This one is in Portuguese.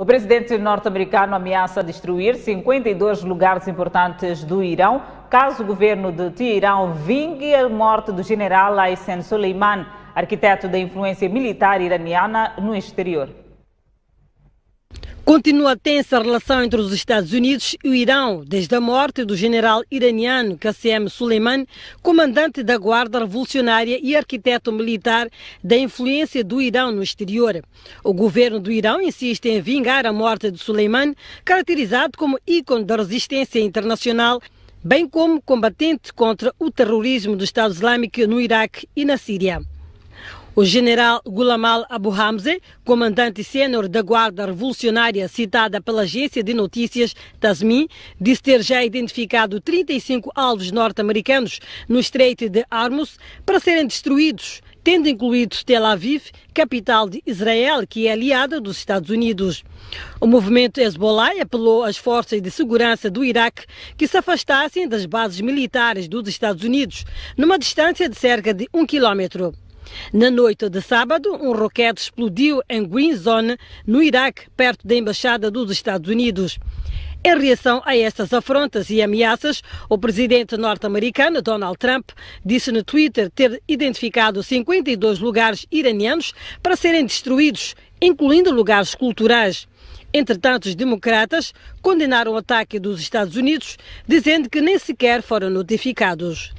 O presidente norte-americano ameaça destruir 52 lugares importantes do Irão caso o governo de Teherão vingue a morte do general Aysen Soleiman, arquiteto da influência militar iraniana no exterior. Continua tensa a relação entre os Estados Unidos e o Irão desde a morte do general iraniano Qassem Soleiman, comandante da Guarda Revolucionária e arquiteto militar da influência do Irão no exterior. O governo do Irão insiste em vingar a morte de Soleiman, caracterizado como ícone da resistência internacional, bem como combatente contra o terrorismo do Estado Islâmico no Iraque e na Síria. O general Gulamal Abu Hamze, comandante sênior da Guarda Revolucionária citada pela agência de notícias Tasmin, disse ter já identificado 35 alvos norte-americanos no Estreito de Hormuz para serem destruídos, tendo incluído Tel Aviv, capital de Israel, que é aliada dos Estados Unidos. O movimento Hezbollah apelou às forças de segurança do Iraque que se afastassem das bases militares dos Estados Unidos, numa distância de cerca de um quilômetro. Na noite de sábado, um roquete explodiu em Green Zone, no Iraque, perto da embaixada dos Estados Unidos. Em reação a estas afrontas e ameaças, o presidente norte-americano Donald Trump disse no Twitter ter identificado 52 lugares iranianos para serem destruídos, incluindo lugares culturais. Entretanto, os democratas condenaram o ataque dos Estados Unidos, dizendo que nem sequer foram notificados.